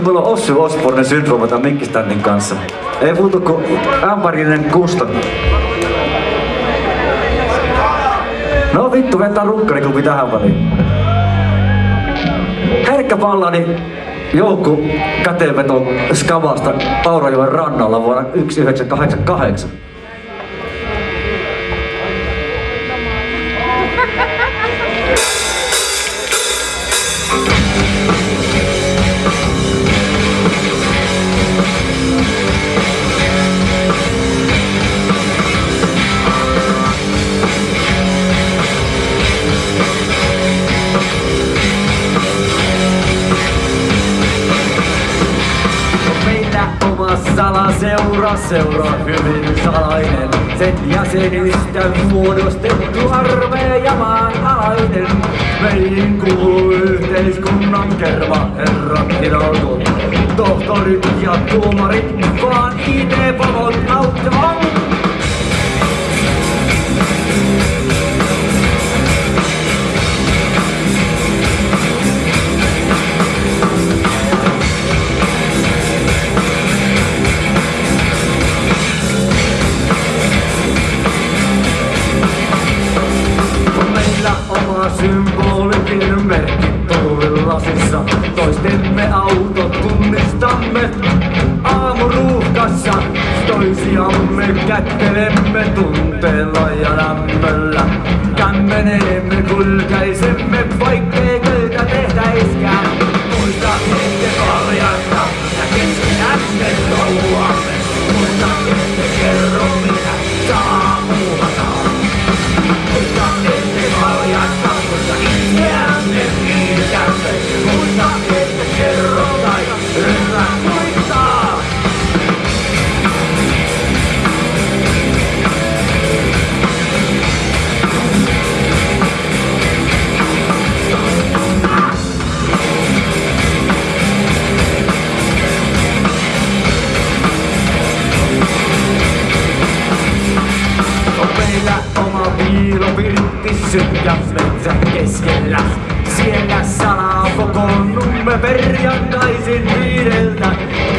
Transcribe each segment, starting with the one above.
Sitten mulla on Ossi Osborne syndrooma tämän mikkiständin kanssa. Ei muuta kuin ämpärinen kustan. No vittu, vetää runkkariklubi tähän väliin. Herkkä pallani joukku käteenveto Skavasta Paurajoen rannalla vuonna 1988. salaseura, seura hyvin salainen. Sen jäsenistä muodostettu armeija maanalainen. Meihin kuuluu yhteiskunnan kerma, herrat hidalgot. Tohtorit ja tuomarit, vaan IT-pomot auttamaan. Tuulilasissa. Toistemme autot tunnistamme aamuruuhkassa. Toisiamme kättelemme tunteella ja lämmöllä. Kämmenemme kulkeisemme vaikkei töitä tehtäiskään. piilovirtti sykkää metsän keskellä. Siellä salaa kokoonnumme perjantaisin viideltä.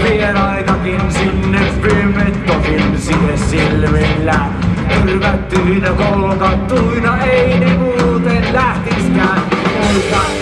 Vieraitakin sinne viime tosin sinne silmillä. Tyrvättyinä kolkattuina ei ne muuten lähtiskään. Muistan